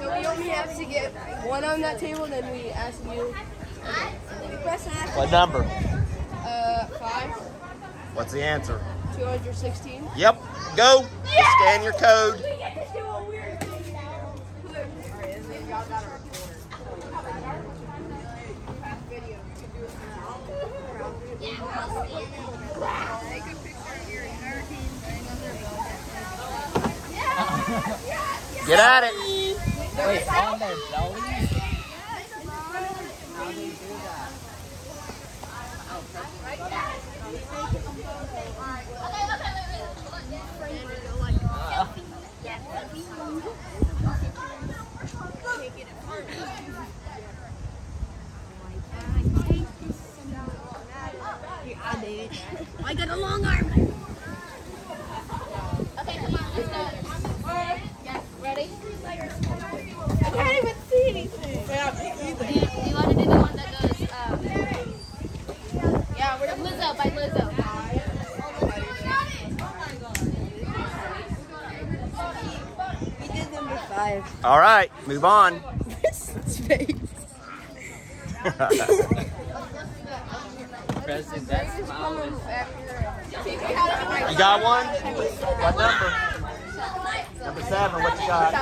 So we only have to get one on that table, then we ask you. What number? Uh, five, What's the answer? 216. Yep. Go. Scan your code. Get at it. Wait, on their bellies? How do you do that? I got a long arm. Okay, come on, let's go. Yes, ready? I can't even see anything. Do you, do you want to do the one that goes, um, yeah, we're Lizzo by Lizzo. We did number five. All right. Move on. Space. President, that's. You got one? What number? Number seven. What you got?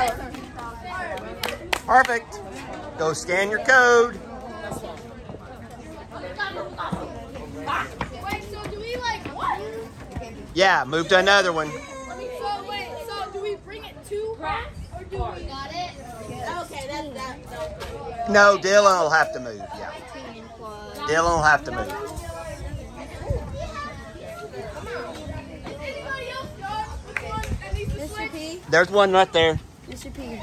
Perfect. Go scan your code. Wait, so do we like, what? Yeah, move to another one. So wait, so do we bring it to her? Or do we? Got it? Okay, that's that. No, Dylan will have to move. Yeah. Dylan will have to move. Anybody else got which one that needs to Mr. P. There's one right there. Mr. P.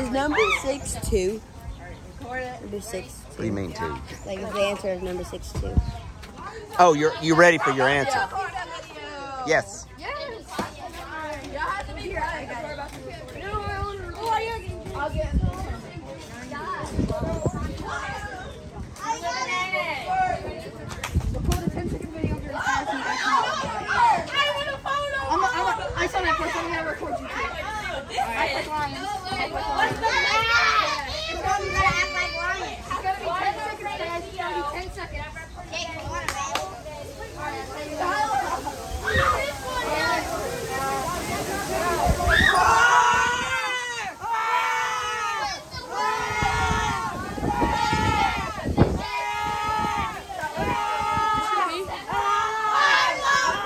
Is number six two? Number six. What do you mean two? Like the answer is number six two. Oh, you're you ready for your answer? Yes. I'm a, I'm a, I saw that first. I'm gonna record you.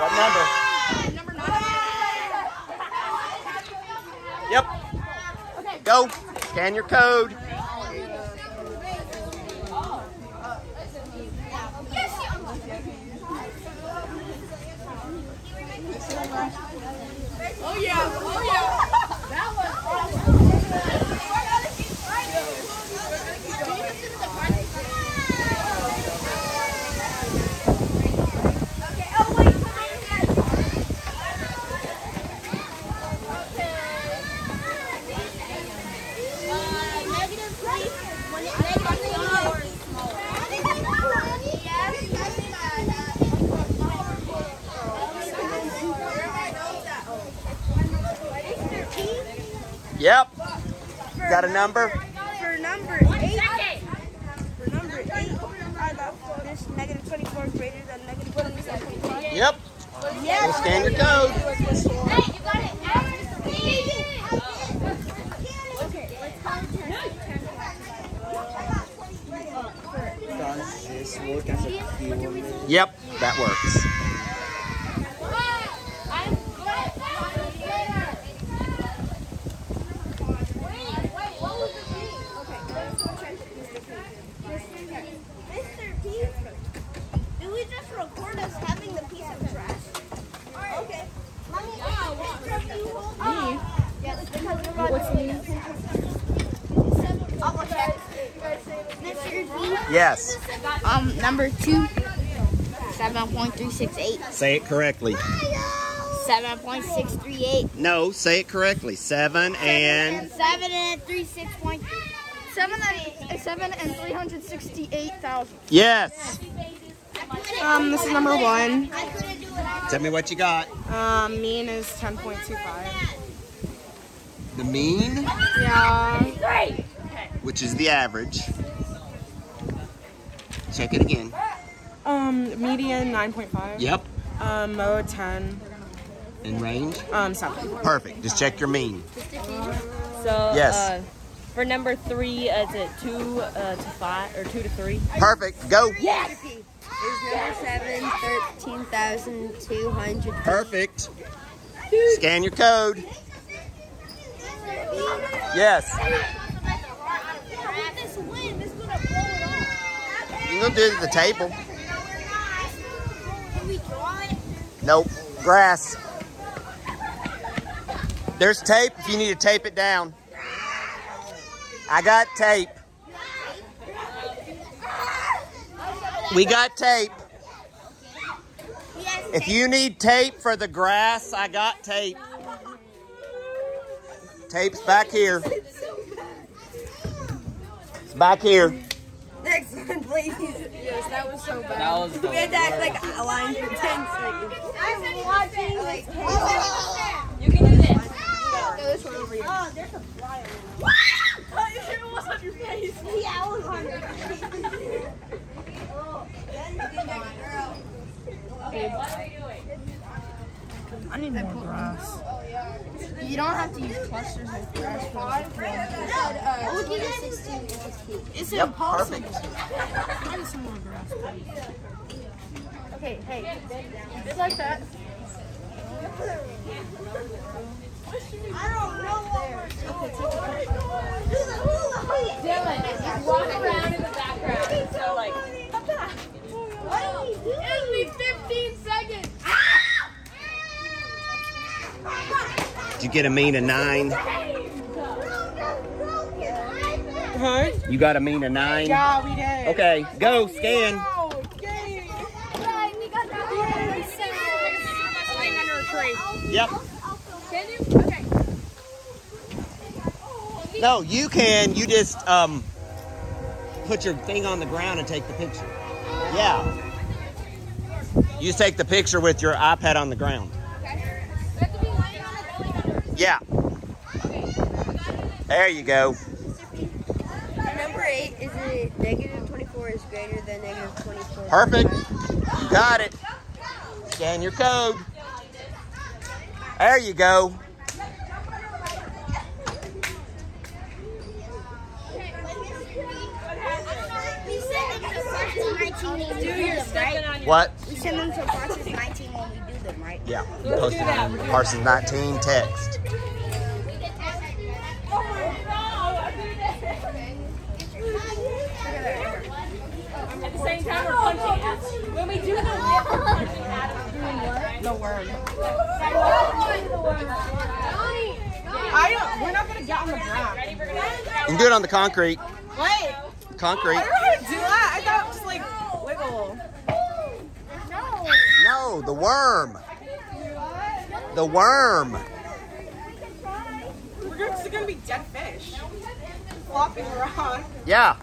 What number? Yep. Go. Scan your code. Yep. Got a number? For number eight. For number eight. The this negative twenty four greater than negative twenty seven point five? Yep. Go scan your code. Hey, you got it. Does this work as a human? Yep, that works. Yes, Um, number two, seven point three six eight. Say it correctly. Seven point six three eight. No, say it correctly. Seven and Seven and three six point. Seven and seven and three hundred sixty-eight thousand. yes. Um, this is number one. Tell me what you got. Um, mean is ten point two five. the mean, Yeah. which is the average. Check it again. Um, median 9.5. Yep. Um, low 10. In range. Um, 7. Perfect. Just check your mean. So Yes. uh, for number three, uh, is it two uh, to five or two to three? Perfect. Go. Yes. Is number seven thirteen thousand two hundred? Perfect. Scan your code. Yes. Can do it at the table. Nope. Grass. There's tape if you need to tape it down. I got tape. We got tape. If you need tape for the grass, I got tape. Tape's back here. It's back here. Next one, please. Yes, that was so bad. That was We had to act like a line for ten seconds. I'm watching. You can do this. Oh, there's a flyer. It was on your face. Yeah, I was on your I need more grass. You don't have to use clusters of grass. We'll give you 16 XP. It's Yep, impossible. I need some more grass, please. Okay, hey. It's like that. Dylan, you walk around in the background. So like, It'll be 15 seconds. Did you get a mean of nine? Huh? You got a mean of nine? Yeah, we did. Okay, go, scan. Yep. No, you can. You just um, put your thing on the ground and take the picture. Yeah. You just take the picture with your iPad on the ground. Yeah. There you go. Number eight is it negative 24 is greater than negative 24. Perfect. You got it. Scan your code. There you go. What? We send them to Parsons 19 when we do them, right? Yeah. You posted on Parsons 19 text. at the same time, we're punching out. When we do the whip, we're punching out. The worm. I don't, we're not gonna get on the ground. You can do it on the concrete. Wait. Concrete. I don't know how to do that. I thought it was just like wiggle. No, the worm. The worm. We're just gonna be dead fish. Flopping around. Yeah.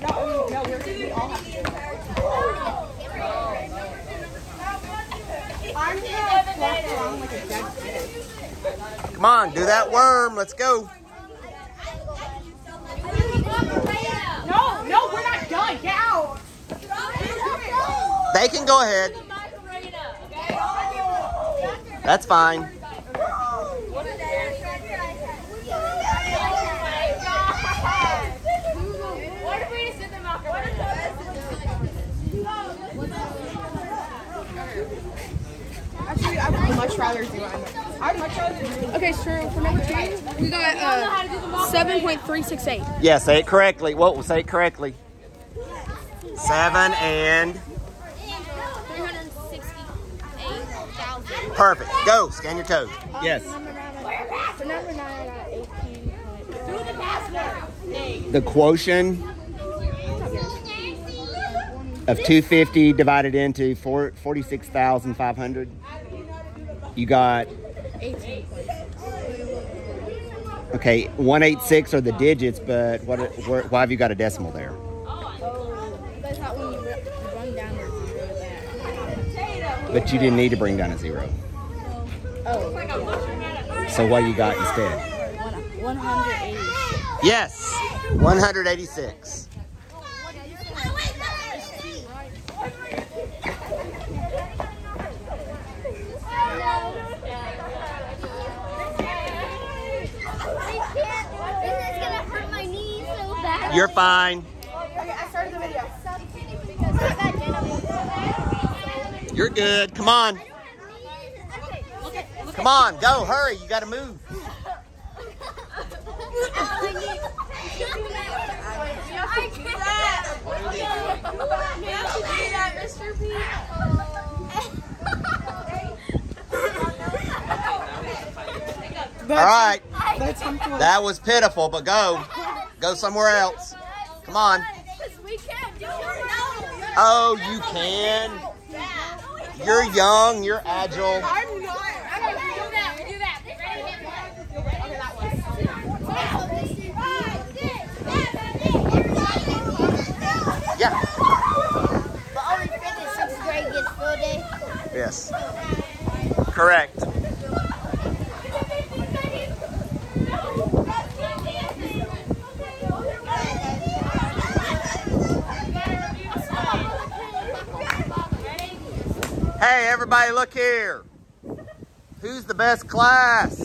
No, no, we're we all have to. I'm gonna flop around like a dead fish. Come on, do that worm. Let's go. No, no, we're not done. Get out. They can go ahead. That's fine. What if we just did the macarena? Actually, I would much rather do it. I'd much rather do it. Okay, so for number two, we got uh, 7.368. Yeah, say it correctly. What? Well, say it correctly. Seven and 368,000. perfect. Go. Scan your code. Yes. For number nine, I got 18. The quotient of 250 divided into four- 46,500. You got. Okay, 186 are the digits, but what? Where, why have you got a decimal there? That's not when you run down or zero that. But you didn't need to bring down a zero. So what you got instead? 180. Yes, 186. You're fine. I started the video. You're good. Come on. Come on. Go. Hurry. You got to move. All right. That was pitiful, but go. Go somewhere else. Come on. Oh, you can. You're young. You're agile. I'm not. Yeah. But only fifth and sixth grade gets full day. Yes. Correct. Hey, everybody, look here. Who's the best class?